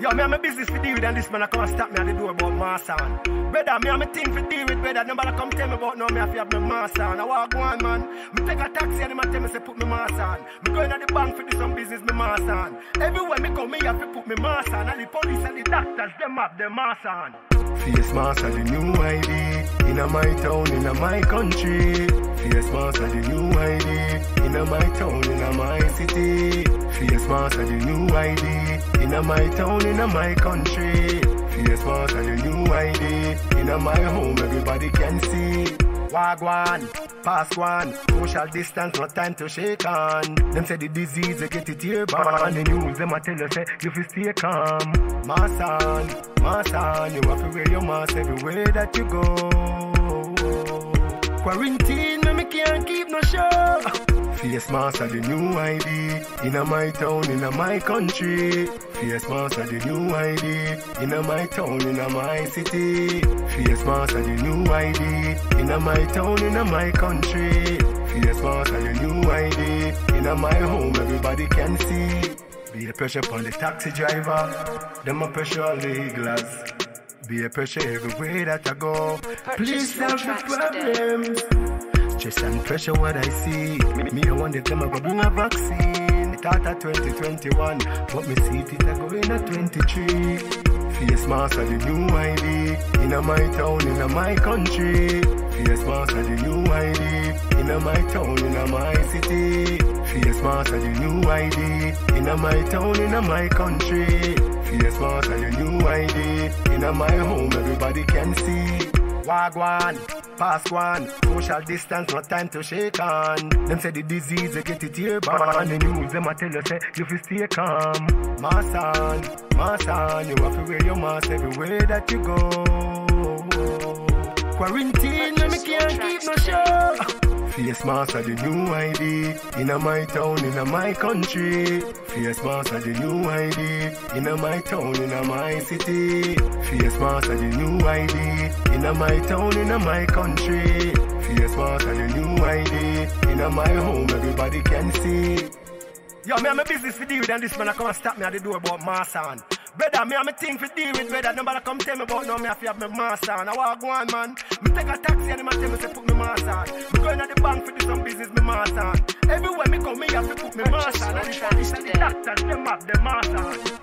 Yo, me have my business to deal with and this man I come and stop me at the door about master. Brother, me have my thing to deal with, brother. Nobody come tell me about no, me have to have my master. I walk one man. Me take a taxi and the tell me say put me master on. Me going at the bank for do some business, me master on. Everywhere me go, me have to put me master on. And the police and the doctors, them have them master on. Face master, the new ID. In a my town, in a my country. Face master, the new ID. In a my town, in a my city. Face master, the new ID. In my town, in my country. Face master, the new ID. In my home, everybody can see. Wagwan, pass one, social distance, no time to shake on. Them say the disease, they get it here, but the news, them a tell you, say, you fi stay calm. My son, my son, you have to wear your mask everywhere that you go. Quarantine, me, me can't keep no show. Face mask of the new ID In a my town, in a my country. Face mask of the new ID In a my town, in a my city. Face mask of the new ID In a my town, in a my country. Face mask of the new ID In a my home, everybody can see. Be a pressure upon the taxi driver. Them a pressure all the higglers Be a pressure everywhere that I go Please solve the problems Stress and pressure what I see. Me, I want if them go bring a vaccine. It out at 2021, but me see it a go in at 23. Face mask of the new ID. In a my town, in a my country. Face mask of the new ID. In a my town, in a my city. Face mask of the new ID. In a my town, in a my country. Face mask of the new ID. In my home, everybody can see. Wagwan, pass one, social distance, no time to shake on. Them say the disease, they get it here, but on the news, them a tell you, say, you fi stay calm. My son, my son, you have to wear your mask everywhere that you go. Quarantine, let me can't keep no show. Face mask the new ID In a my town, in a my country Face mask the new ID In a my town, in a my city Face mask the new ID In a my town, in a my country Face mask the new ID In a my home, everybody can see Yo, me have my business to deal with and this man I come and stop me at the door about mask on. Brother, me have my thing to deal with, brother. Nobody come tell me about no, me to have my mask on. I walk one man. Me take a taxi and the man tell me say put me mask on. Me going at the bank for do some business, me mask on. Everywhere me go, me have to put me mask on. And the police and the doctors, them have the mask on.